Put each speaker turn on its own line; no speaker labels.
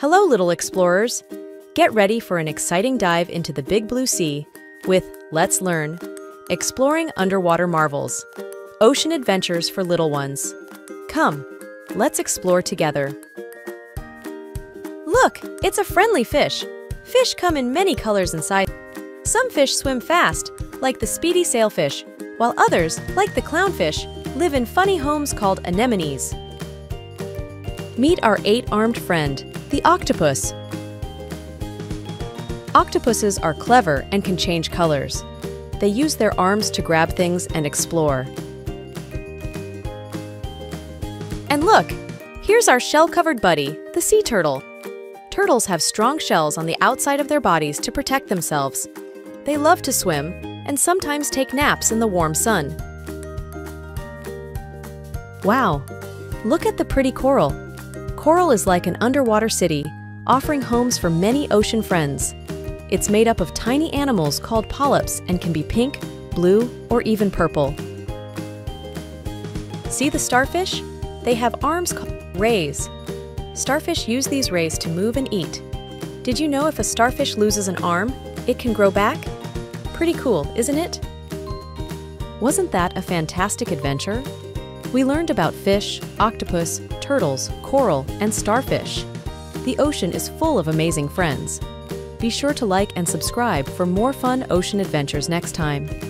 Hello, little explorers. Get ready for an exciting dive into the big blue sea with Let's Learn Exploring Underwater Marvels Ocean Adventures for Little Ones. Come, let's explore together. Look, it's a friendly fish. Fish come in many colors and sizes. Some fish swim fast, like the speedy sailfish, while others, like the clownfish, live in funny homes called anemones. Meet our eight-armed friend, the octopus. Octopuses are clever and can change colors. They use their arms to grab things and explore. And look, here's our shell-covered buddy, the sea turtle. Turtles have strong shells on the outside of their bodies to protect themselves. They love to swim and sometimes take naps in the warm sun. Wow, look at the pretty coral. Coral is like an underwater city, offering homes for many ocean friends. It's made up of tiny animals called polyps and can be pink, blue, or even purple. See the starfish? They have arms called rays. Starfish use these rays to move and eat. Did you know if a starfish loses an arm, it can grow back? Pretty cool, isn't it? Wasn't that a fantastic adventure? We learned about fish, octopus, turtles, coral, and starfish. The ocean is full of amazing friends. Be sure to like and subscribe for more fun ocean adventures next time.